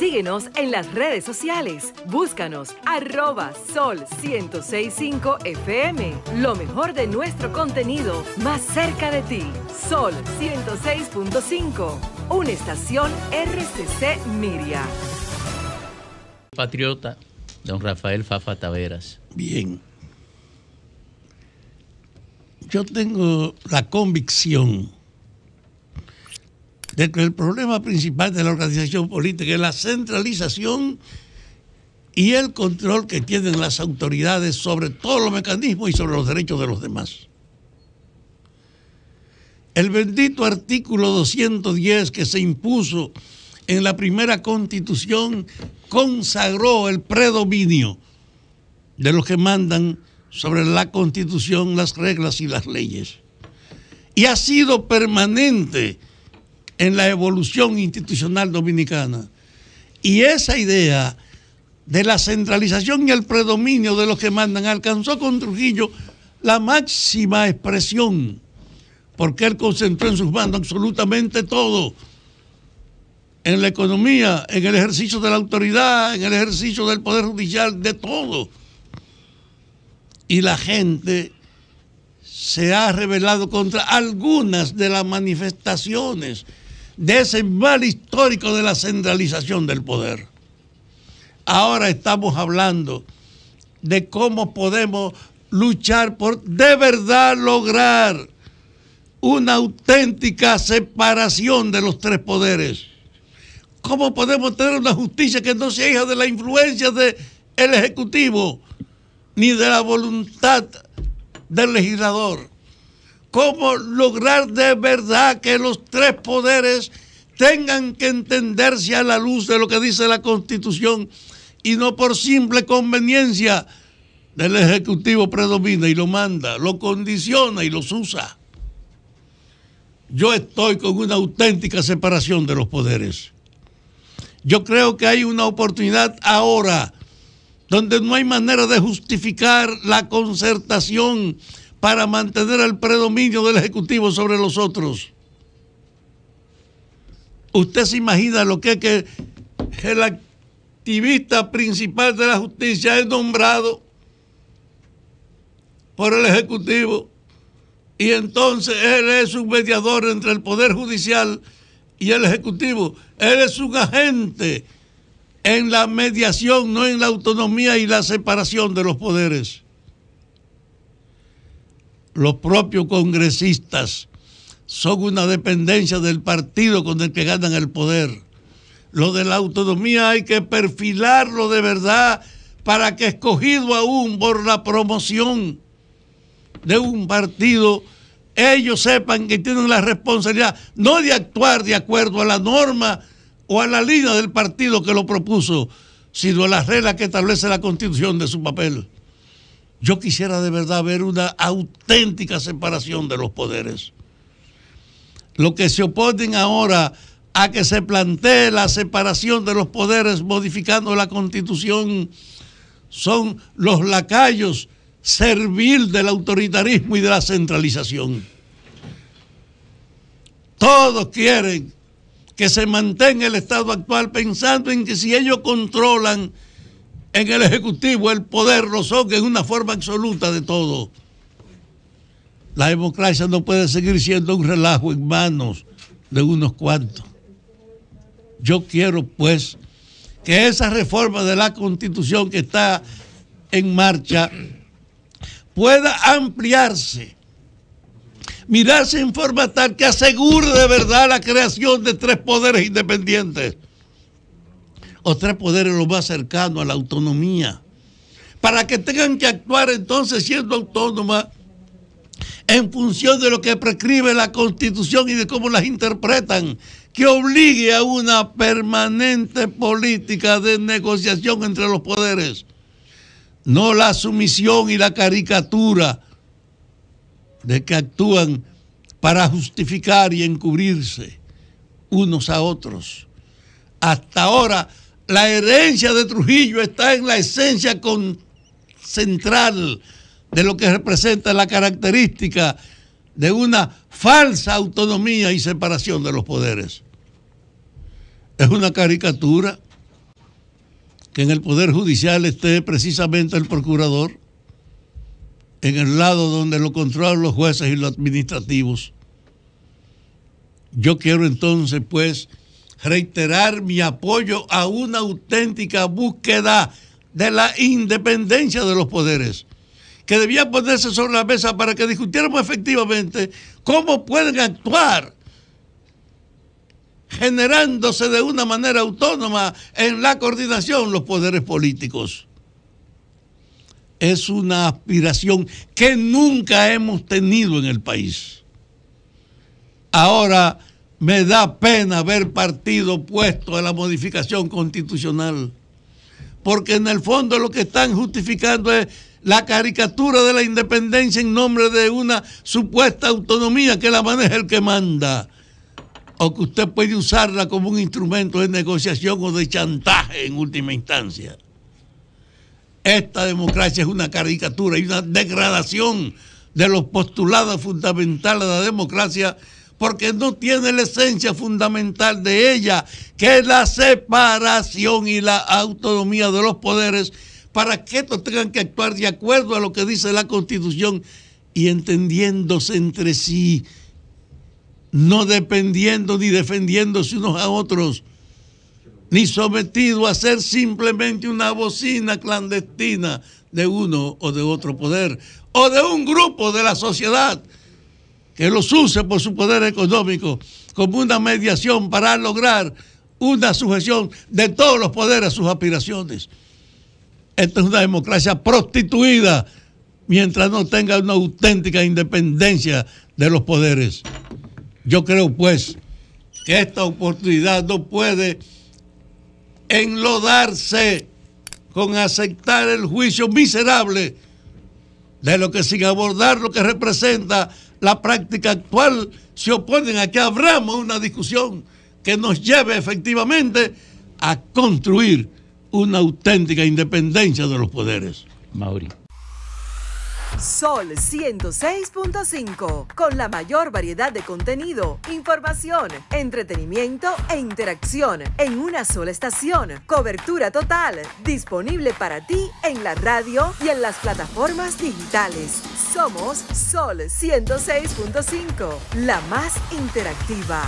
Síguenos en las redes sociales. Búscanos arroba sol 1065 FM. Lo mejor de nuestro contenido más cerca de ti. Sol 106.5. Una estación RCC Miria. Patriota, don Rafael Fafa Taveras. Bien. Yo tengo la convicción el problema principal de la organización política es la centralización y el control que tienen las autoridades sobre todos los mecanismos y sobre los derechos de los demás. El bendito artículo 210 que se impuso en la primera constitución consagró el predominio de los que mandan sobre la constitución, las reglas y las leyes. Y ha sido permanente en la evolución institucional dominicana. Y esa idea de la centralización y el predominio de los que mandan alcanzó con Trujillo la máxima expresión, porque él concentró en sus manos absolutamente todo, en la economía, en el ejercicio de la autoridad, en el ejercicio del poder judicial, de todo. Y la gente se ha rebelado contra algunas de las manifestaciones de ese mal histórico de la centralización del poder. Ahora estamos hablando de cómo podemos luchar por de verdad lograr una auténtica separación de los tres poderes. ¿Cómo podemos tener una justicia que no sea hija de la influencia del Ejecutivo ni de la voluntad del legislador? Cómo lograr de verdad que los tres poderes tengan que entenderse a la luz de lo que dice la Constitución y no por simple conveniencia del Ejecutivo predomina y lo manda, lo condiciona y los usa. Yo estoy con una auténtica separación de los poderes. Yo creo que hay una oportunidad ahora donde no hay manera de justificar la concertación para mantener el predominio del Ejecutivo sobre los otros. Usted se imagina lo que es que el activista principal de la justicia es nombrado por el Ejecutivo y entonces él es un mediador entre el Poder Judicial y el Ejecutivo. Él es un agente en la mediación, no en la autonomía y la separación de los poderes los propios congresistas son una dependencia del partido con el que ganan el poder. Lo de la autonomía hay que perfilarlo de verdad para que escogido aún por la promoción de un partido, ellos sepan que tienen la responsabilidad no de actuar de acuerdo a la norma o a la línea del partido que lo propuso, sino a las reglas que establece la constitución de su papel. Yo quisiera de verdad ver una auténtica separación de los poderes. Lo que se oponen ahora a que se plantee la separación de los poderes modificando la constitución son los lacayos servil del autoritarismo y de la centralización. Todos quieren que se mantenga el estado actual pensando en que si ellos controlan en el Ejecutivo el poder lo son en una forma absoluta de todo. La democracia no puede seguir siendo un relajo en manos de unos cuantos. Yo quiero pues que esa reforma de la constitución que está en marcha pueda ampliarse, mirarse en forma tal que asegure de verdad la creación de tres poderes independientes o tres poderes los más cercanos a la autonomía, para que tengan que actuar entonces siendo autónomas en función de lo que prescribe la Constitución y de cómo las interpretan, que obligue a una permanente política de negociación entre los poderes, no la sumisión y la caricatura de que actúan para justificar y encubrirse unos a otros. Hasta ahora la herencia de Trujillo está en la esencia central de lo que representa la característica de una falsa autonomía y separación de los poderes. Es una caricatura que en el Poder Judicial esté precisamente el procurador, en el lado donde lo controlan los jueces y los administrativos. Yo quiero entonces, pues, reiterar mi apoyo a una auténtica búsqueda de la independencia de los poderes, que debía ponerse sobre la mesa para que discutiéramos efectivamente cómo pueden actuar generándose de una manera autónoma en la coordinación los poderes políticos. Es una aspiración que nunca hemos tenido en el país. Ahora me da pena ver partido opuesto a la modificación constitucional, porque en el fondo lo que están justificando es la caricatura de la independencia en nombre de una supuesta autonomía que la maneja el que manda o que usted puede usarla como un instrumento de negociación o de chantaje en última instancia. Esta democracia es una caricatura y una degradación de los postulados fundamentales de la democracia porque no tiene la esencia fundamental de ella, que es la separación y la autonomía de los poderes, para que estos tengan que actuar de acuerdo a lo que dice la Constitución y entendiéndose entre sí no dependiendo ni defendiéndose unos a otros, ni sometido a ser simplemente una bocina clandestina de uno o de otro poder, o de un grupo de la sociedad que los use por su poder económico como una mediación para lograr una sujeción de todos los poderes a sus aspiraciones. Esta es una democracia prostituida mientras no tenga una auténtica independencia de los poderes. Yo creo pues que esta oportunidad no puede enlodarse con aceptar el juicio miserable de lo que sin abordar lo que representa la práctica actual se oponen a que abramos una discusión que nos lleve efectivamente a construir una auténtica independencia de los poderes. Mauri. Sol 106.5, con la mayor variedad de contenido, información, entretenimiento e interacción en una sola estación. Cobertura total, disponible para ti en la radio y en las plataformas digitales. Somos Sol 106.5, la más interactiva.